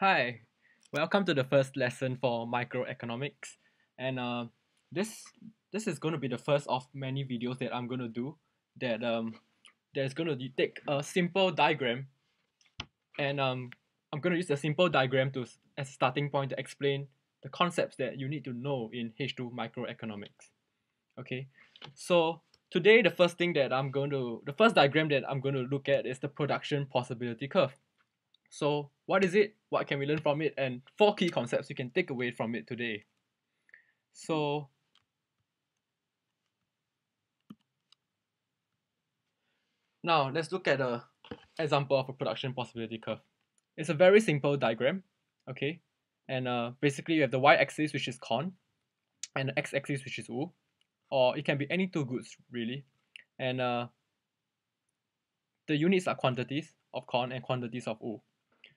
Hi, welcome to the first lesson for microeconomics, and uh, this this is going to be the first of many videos that I'm going to do that um that's going to take a simple diagram, and um I'm going to use a simple diagram to as a starting point to explain the concepts that you need to know in H2 microeconomics. Okay, so today the first thing that I'm going to the first diagram that I'm going to look at is the production possibility curve. So what is it? What can we learn from it? And four key concepts you can take away from it today. So now let's look at a example of a production possibility curve. It's a very simple diagram, okay? And uh, basically you have the y-axis which is corn and the x-axis which is wool or it can be any two goods really. And uh, the units are quantities of corn and quantities of wool.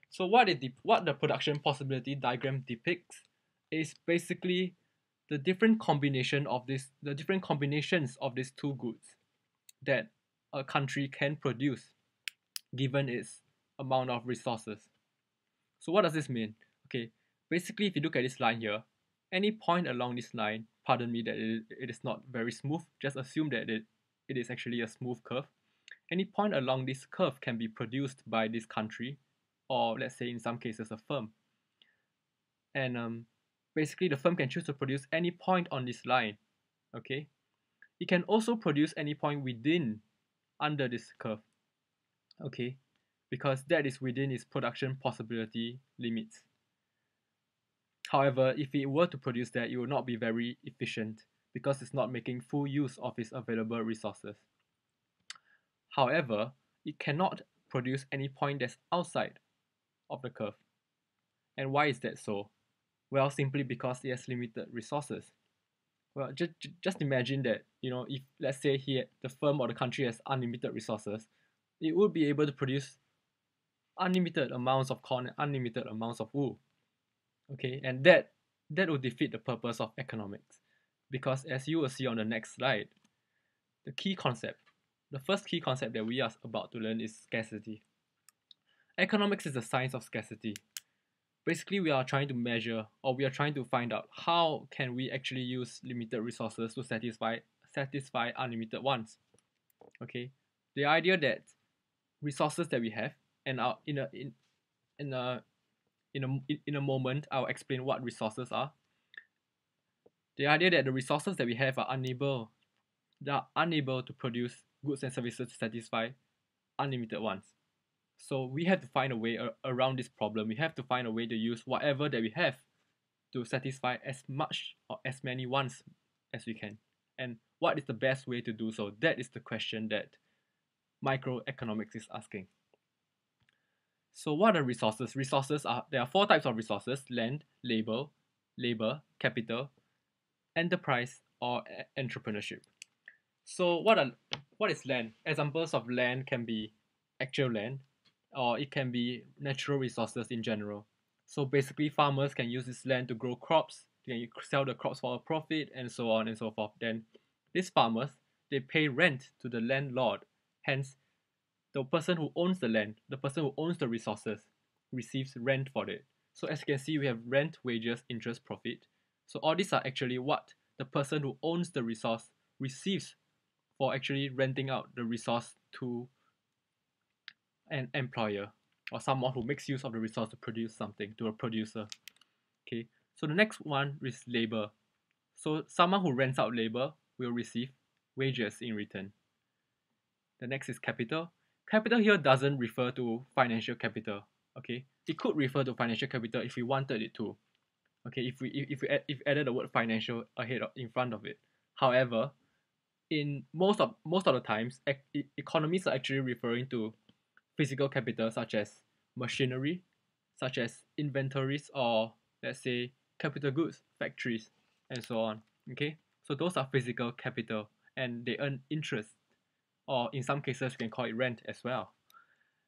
So what it what the production possibility diagram depicts is basically the different combination of this the different combinations of these two goods that a country can produce given its amount of resources. So what does this mean? Okay, basically if you look at this line here, any point along this line, pardon me that it, it is not very smooth, just assume that it, it is actually a smooth curve. Any point along this curve can be produced by this country or let's say in some cases a firm. And um, basically the firm can choose to produce any point on this line, okay? It can also produce any point within, under this curve, okay? Because that is within its production possibility limits. However, if it were to produce that, it will not be very efficient because it's not making full use of its available resources. However, it cannot produce any point that's outside of the curve. And why is that so? Well, simply because it has limited resources. Well, just, just imagine that, you know, if let's say here the firm or the country has unlimited resources, it would be able to produce unlimited amounts of corn and unlimited amounts of wool. Okay, and that that would defeat the purpose of economics. Because as you will see on the next slide, the key concept, the first key concept that we are about to learn is scarcity. Economics is the science of scarcity. Basically, we are trying to measure or we are trying to find out how can we actually use limited resources to satisfy satisfy unlimited ones. Okay, the idea that resources that we have and our in a in in a in a in a moment I'll explain what resources are. The idea that the resources that we have are unable they are unable to produce goods and services to satisfy unlimited ones. So we have to find a way around this problem. We have to find a way to use whatever that we have to satisfy as much or as many wants as we can. And what is the best way to do so? That is the question that microeconomics is asking. So what are resources? Resources are there are four types of resources: land, labor, labor, capital, enterprise, or entrepreneurship. So what are what is land? Examples of land can be actual land, or it can be natural resources in general. So basically, farmers can use this land to grow crops, they can sell the crops for a profit, and so on and so forth. Then, these farmers they pay rent to the landlord. Hence, the person who owns the land, the person who owns the resources, receives rent for it. So as you can see, we have rent, wages, interest, profit. So all these are actually what the person who owns the resource receives for actually renting out the resource to an employer or someone who makes use of the resource to produce something to a producer. Okay, so the next one is labor. So someone who rents out labor will receive wages in return. The next is capital. Capital here doesn't refer to financial capital. Okay, it could refer to financial capital if we wanted it to. Okay, if we if we add, if added the word financial ahead of, in front of it. However, in most of most of the times, ec- economists are actually referring to physical capital such as machinery, such as inventories or let's say capital goods, factories, and so on. Okay, so those are physical capital and they earn interest, or in some cases, we can call it rent as well.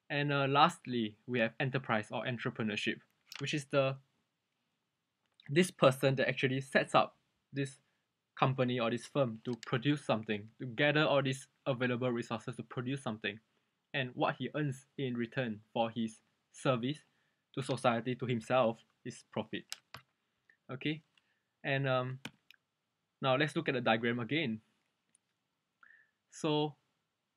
And uh, lastly, we have enterprise or entrepreneurship, which is the this person that actually sets up this company or this firm to produce something, to gather all these available resources to produce something and what he earns in return for his service to society, to himself, is profit. Okay, and um, now let's look at the diagram again. So,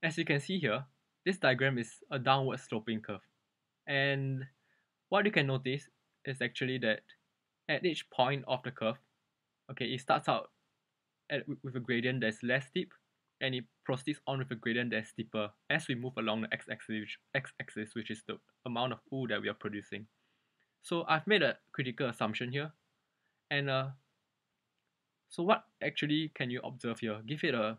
as you can see here, this diagram is a downward sloping curve. And what you can notice is actually that at each point of the curve, okay, it starts out at, with a gradient that's less steep and it proceeds on with a gradient that's steeper as we move along the x-axis, x-axis which is the amount of U that we are producing. So I've made a critical assumption here and uh, so what actually can you observe here? Give it a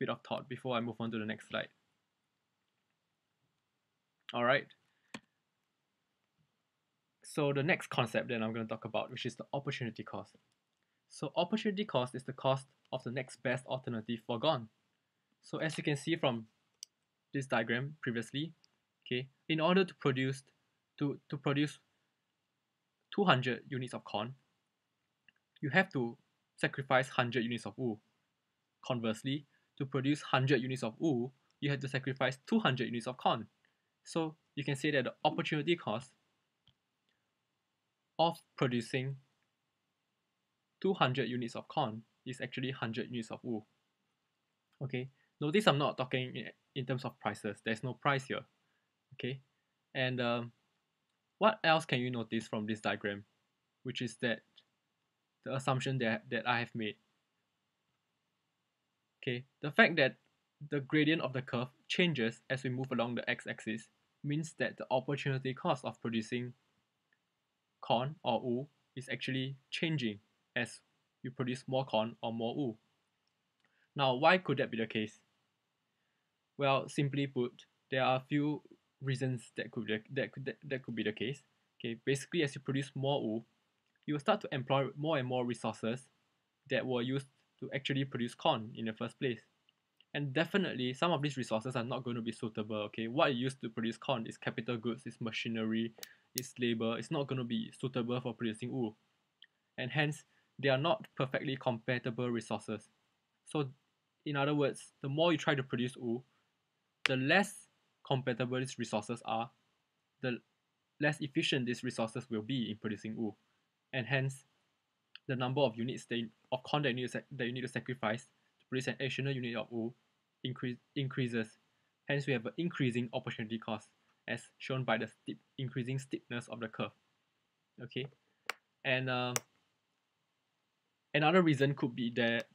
bit of thought before I move on to the next slide. Alright. So the next concept that I'm going to talk about, which is the opportunity cost. So opportunity cost is the cost of the next best alternative foregone. So as you can see from this diagram previously, okay, in order to produce to, to produce 200 units of corn, you have to sacrifice 100 units of wool. Conversely, to produce 100 units of wool, you have to sacrifice 200 units of corn. So you can say that the opportunity cost of producing 200 units of corn is actually 100 units of wool. Okay, notice I'm not talking in, terms of prices. There's no price here. Okay, and um, what else can you notice from this diagram? Which is that the assumption that, that I have made. Okay, the fact that the gradient of the curve changes as we move along the x-axis means that the opportunity cost of producing corn or wool is actually changing as you produce more corn or more wool. Now, why could that be the case? Well, simply put, there are a few reasons that could be, that could that, that could be the case. Okay, basically, as you produce more wool, you will start to employ more and more resources that were used to actually produce corn in the first place. And definitely, some of these resources are not going to be suitable. Okay, what you used to produce corn is capital goods, is machinery, is labor. It's not going to be suitable for producing wool, and hence they are not perfectly compatible resources. So, in other words, the more you try to produce wool, the less compatible these resources are, the less efficient these resources will be in producing wool, and hence the number of units they, of corn that you, need to, that you need to sacrifice to produce an additional unit of wool increase, increases. Hence, we have an increasing opportunity cost as shown by the steep, increasing steepness of the curve. Okay, and uh, Another reason could be that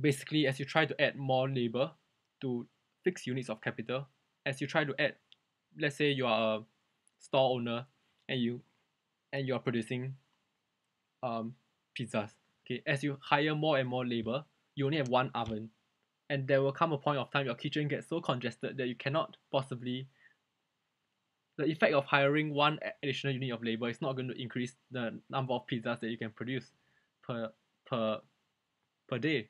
basically as you try to add more labor to fixed units of capital, as you try to add, let's say you are a store owner and you and you are producing um, pizzas. Okay, as you hire more and more labor, you only have one oven, and there will come a point of time your kitchen gets so congested that you cannot possibly. The effect of hiring one additional unit of labor is not going to increase the number of pizzas that you can produce per per per day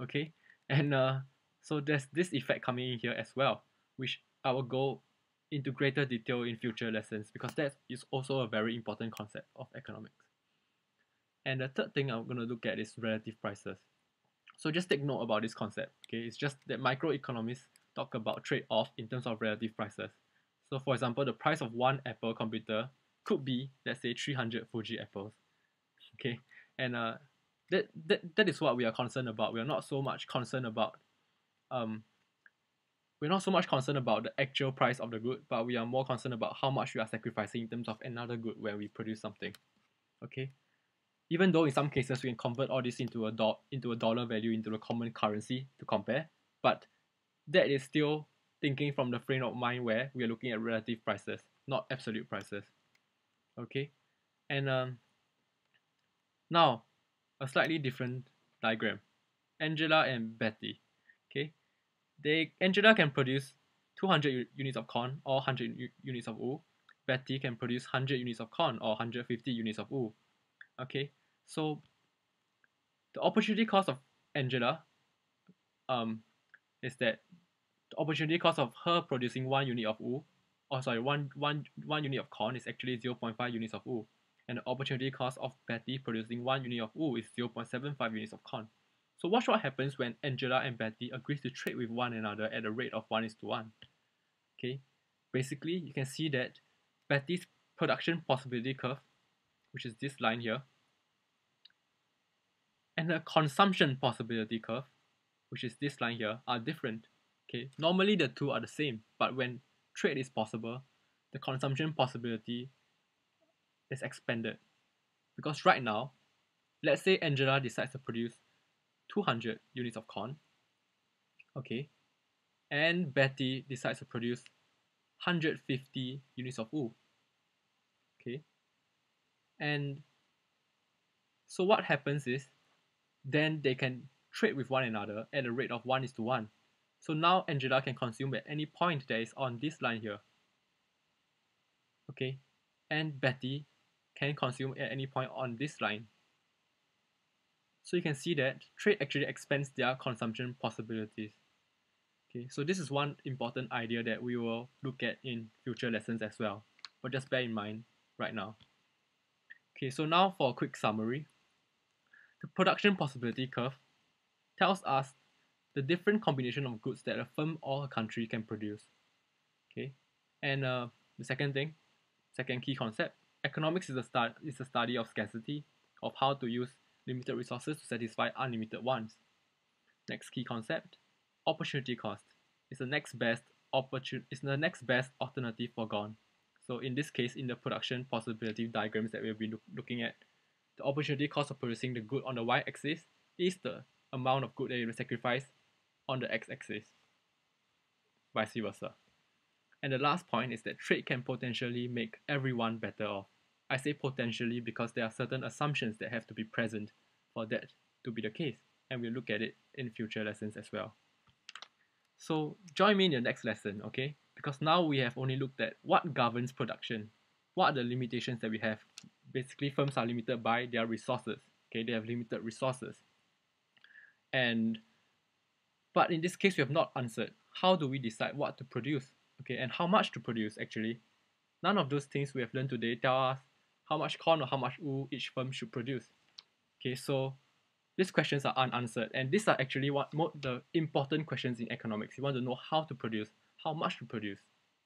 okay? And uh, so there's this effect coming in here as well which I will go into greater detail in future lessons because that is also a very important concept of economics. And the third thing I'm going to look at is relative prices. So just take note about this concept okay? It's just that microeconomists talk about trade-off in terms of relative prices. So for example the price of one Apple computer could be let's say 300 Fuji apples okay and uh, that, that that is what we are concerned about. We are not so much concerned about um we're not so much concerned about the actual price of the good, but we are more concerned about how much we are sacrificing in terms of another good when we produce something. Okay? Even though in some cases we can convert all this into a do- into a dollar value into a common currency to compare, but that is still thinking from the frame of mind where we are looking at relative prices, not absolute prices. Okay? And um now, a slightly different diagram. Angela and Betty. Okay, they Angela can produce 200 units of corn or 100 units of wool. Betty can produce 100 units of corn or 150 units of wool. Okay, so the opportunity cost of Angela um, is that the opportunity cost of her producing one unit of wool, or sorry, one, one, one unit of corn is actually 0.5 units of wool and the opportunity cost of Betty producing 1 unit of wool is 0.75 units of corn. So watch what happens when Angela and Betty agree to trade with one another at a rate of 1 is to 1. Okay, basically you can see that Betty's production possibility curve, which is this line here, and the consumption possibility curve, which is this line here, are different. Okay, normally the two are the same, but when trade is possible, the consumption possibility is expanded. Because right now, let's say Angela decides to produce 200 units of corn, okay, and Betty decides to produce 150 units of wool, okay, and so what happens is then they can trade with one another at a rate of 1 is to 1. So now Angela can consume at any point that is on this line here. Okay, and Betty can consume at any point on this line. So you can see that trade actually expands their consumption possibilities. Okay, so this is one important idea that we will look at in future lessons as well, but just bear in mind right now. Okay, so now for a quick summary. The production possibility curve tells us the different combination of goods that a firm or a country can produce. Okay, and uh, the second thing, second key concept, economics is a is a study of scarcity, of how to use limited resources to satisfy unlimited ones. Next key concept, opportunity cost is the next best opportunity is the next best alternative forgone. So in this case, in the production possibility diagrams that we'll be look, looking at, the opportunity cost of producing the good on the y-axis is the amount of good that you sacrifice on the x-axis, vice versa. And the last point is that trade can potentially make everyone better off. I say potentially because there are certain assumptions that have to be present for that to be the case, and we'll look at it in future lessons as well. So join me in the next lesson, okay? Because now we have only looked at what governs production, what are the limitations that we have basically firms are limited by their resources okay they have limited resources and but in this case we have not answered how do we decide what to produce okay and how much to produce actually? None of those things we have learned today tell us how much corn or how much wool each firm should produce. Okay so these questions are unanswered and these are actually what more the important questions in economics. You want to know how to produce how much to produce.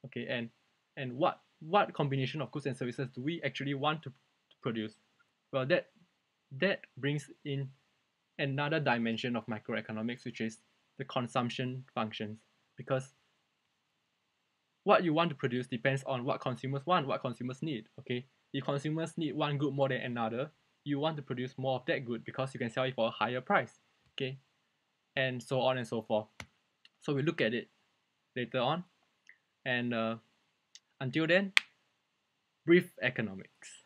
Okay and and what what combination of goods and services do we actually want to produce. Well, that that brings in another dimension of microeconomics, which is the consumption functions, because what you want to produce depends on what consumers want, what consumers need. Okay, if consumers need one good more than another, you want to produce more of that good because you can sell it for a higher price. Okay, and so on and so forth. So we look at it later on, and uh, until then, brief economics.